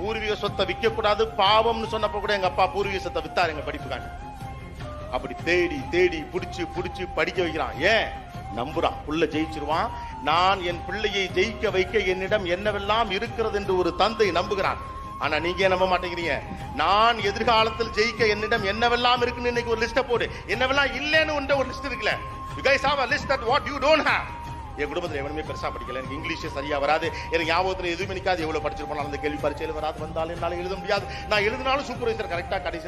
பூர்வீக சொத்தை விற்க கூடாது பாவம்னு சொன்னப்ப கூட எங்க அப்பா பூர்வீக சொத்தை வித்தாரு எங்க படிப்புக்காண்டி அப்படி தேடி தேடி புடிச்சு புடிச்சு படிக்க வைக்கிறான். ஏன்? நம்புறான். புள்ள ஜெயிச்சிருவான். நான் என் பிள்ளையை ஜெயிக்க வைக்க என்னிடம் என்னவெல்லாம் இருக்கிறது என்று ஒரு தந்தை நம்புகிறான். ஆனா நீங்க நம்ப மாட்டேங்கிறீங்க? நான் எதிர்காலத்தில் ஜெயிக்க என்னிடம் என்னவெல்லாம் இருக்குன்னு இன்னைக்கு ஒரு லிஸ்ட போடு. என்னவெல்லாம் இல்லைன்னு ஒரு லிஸ்ட் இருக்குல்ல. You guys have a list that what you don't have என் குடும்பத்தில் எவனுமே பெருசாக படிக்கல. எனக்கு இங்கிலீஷ் சரியா வராது. எனக்கு ஞாபகத்தில் எதுவுமே நிக்காது. எவ்வளவு படிச்சிருப்போம் அந்த கேள்வி பரீட்சையில வராது. வந்தாலும் என்னால் எழுத முடியாது. நான் எழுதினாலும் சூப்பர்வைசர் கரெக்டாக கடைசி